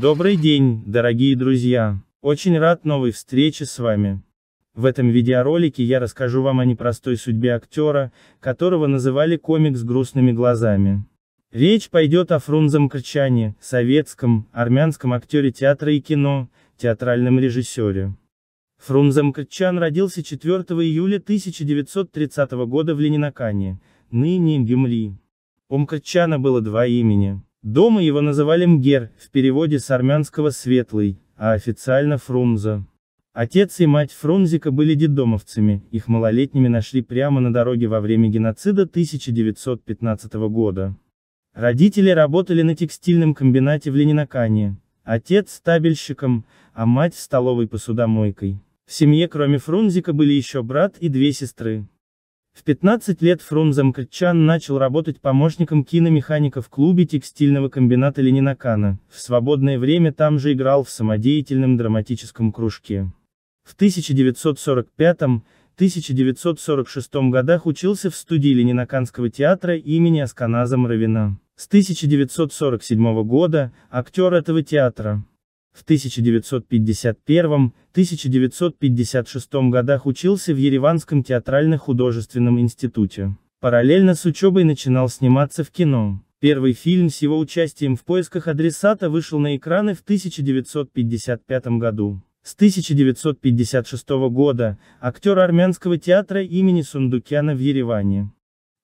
Добрый день, дорогие друзья! Очень рад новой встрече с вами. В этом видеоролике я расскажу вам о непростой судьбе актера, которого называли комик с грустными глазами. Речь пойдет о Фрунзе Мкрчане, советском, армянском актере театра и кино, театральном режиссере. Фрунзе Мкрчан родился 4 июля 1930 года в Ленинакане, ныне Гюмри. У Мкрчана было два имени. Дома его называли Мгер, в переводе с армянского «светлый», а официально Фрунза. Отец и мать Фрунзика были детдомовцами, их малолетними нашли прямо на дороге во время геноцида 1915 года. Родители работали на текстильном комбинате в Ленинакане, отец стабельщиком, а мать столовой посудомойкой. В семье кроме Фрунзика были еще брат и две сестры. В 15 лет Фрунзе Мкртчан начал работать помощником киномеханика в клубе текстильного комбината Ленинакана, в свободное время там же играл в самодеятельном драматическом кружке. В 1945-1946 годах учился в студии Ленинаканского театра имени Асканаза Мравина. С 1947 года – актер этого театра. В 1951-1956 годах учился в Ереванском театрально-художественном институте. Параллельно с учебой начинал сниматься в кино. Первый фильм с его участием в поисках адресата вышел на экраны в 1955 году. С 1956 года актер армянского театра имени Сундукяна в Ереване.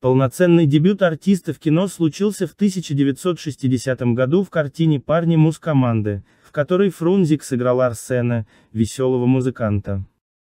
Полноценный дебют артиста в кино случился в 1960 году в картине «Парни муз-команды», в которой Фрунзик сыграл Арсена, веселого музыканта.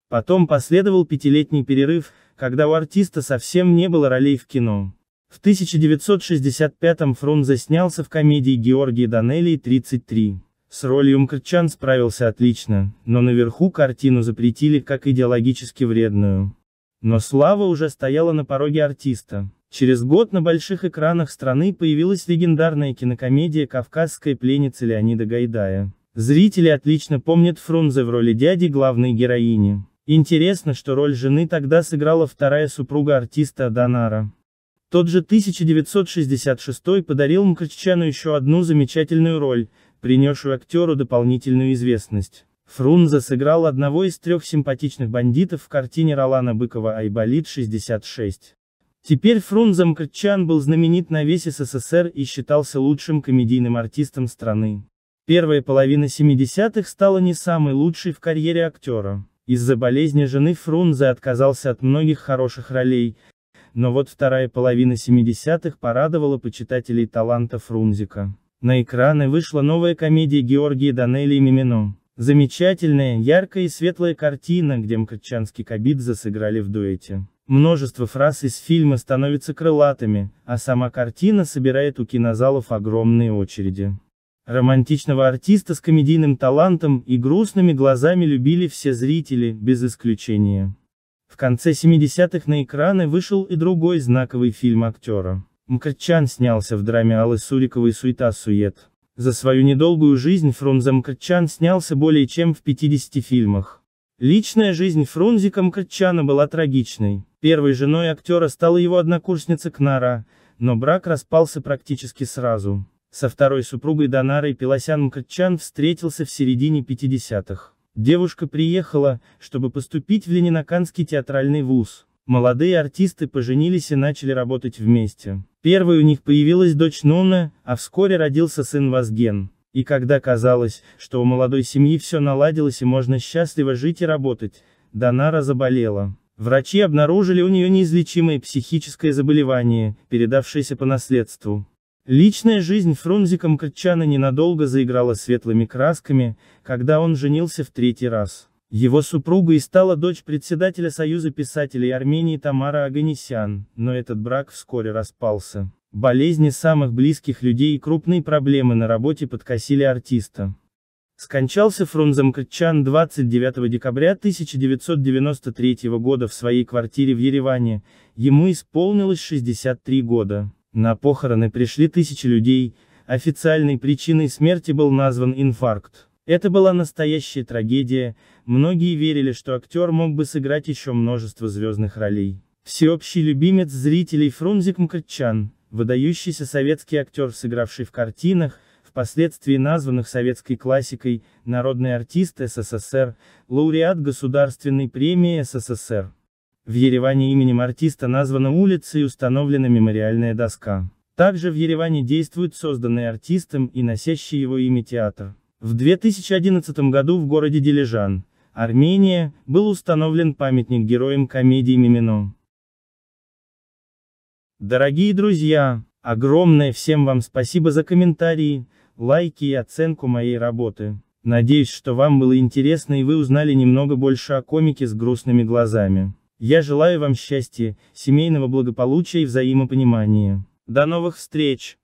Потом последовал пятилетний перерыв, когда у артиста совсем не было ролей в кино. В 1965-м Фрунзе снялся в комедии Георгия Данелии «33». С ролью Мкрчан справился отлично, но наверху картину запретили как идеологически вредную. Но слава уже стояла на пороге артиста. Через год на больших экранах страны появилась легендарная кинокомедия «Кавказская пленница» Леонида Гайдая. Зрители отлично помнят Фрунзе в роли дяди главной героини. Интересно, что роль жены тогда сыграла вторая супруга артиста Донара. Тот же 1966 подарил Мкрчану еще одну замечательную роль, принесшую актеру дополнительную известность. Фрунзе сыграл одного из трех симпатичных бандитов в картине Ролана Быкова «Айболит-66». Теперь Фрунзе Мкртчан был знаменит на весь СССР и считался лучшим комедийным артистом страны. Первая половина 70-х стала не самой лучшей в карьере актера. Из-за болезни жены Фрунзе отказался от многих хороших ролей, но вот вторая половина 70-х порадовала почитателей таланта Фрунзика. На экраны вышла новая комедия Георгия Данелли и Мимино. Замечательная, яркая и светлая картина, где Мкртчанский Кабидзе сыграли в дуэте. Множество фраз из фильма становятся крылатыми, а сама картина собирает у кинозалов огромные очереди. Романтичного артиста с комедийным талантом и грустными глазами любили все зрители, без исключения. В конце 70-х на экраны вышел и другой знаковый фильм актера. Мкртчан снялся в драме Аллы Суриковой «Суета-сует». За свою недолгую жизнь Фрунзе Мкртчан снялся более чем в 50 фильмах. Личная жизнь Фрунзика Мкртчана была трагичной. Первой женой актера стала его однокурсница Кнара, но брак распался практически сразу. Со второй супругой Донарой Пелосян Мкртчан встретился в середине 50-х. Девушка приехала, чтобы поступить в Ленинаканский театральный вуз. Молодые артисты поженились и начали работать вместе. Первой у них появилась дочь Нуна, а вскоре родился сын Вазген. И когда казалось, что у молодой семьи все наладилось и можно счастливо жить и работать, Донара заболела. Врачи обнаружили у нее неизлечимое психическое заболевание, передавшееся по наследству. Личная жизнь Фрунзика Мкртчана ненадолго заиграла светлыми красками, когда он женился в третий раз. Его супругой стала дочь председателя Союза писателей Армении Тамара Аганесян, но этот брак вскоре распался. Болезни самых близких людей и крупные проблемы на работе подкосили артиста. Скончался Фрунзе Мкртчан 29 декабря 1993 года в своей квартире в Ереване, ему исполнилось 63 года. На похороны пришли тысячи людей, официальной причиной смерти был назван инфаркт. Это была настоящая трагедия, многие верили, что актер мог бы сыграть еще множество звездных ролей. Всеобщий любимец зрителей Фрунзик Мкртчан, выдающийся советский актер, сыгравший в картинах, впоследствии названных советской классикой, народный артист СССР, лауреат Государственной премии СССР. В Ереване именем артиста названа улица и установлена мемориальная доска. Также в Ереване действует созданный артистом и носящий его имя театр. В 2011 году в городе Дилижан, Армения, был установлен памятник героям комедии «Мимино». Дорогие друзья, огромное всем вам спасибо за комментарии, лайки и оценку моей работы. Надеюсь, что вам было интересно и вы узнали немного больше о комике с грустными глазами. Я желаю вам счастья, семейного благополучия и взаимопонимания. До новых встреч!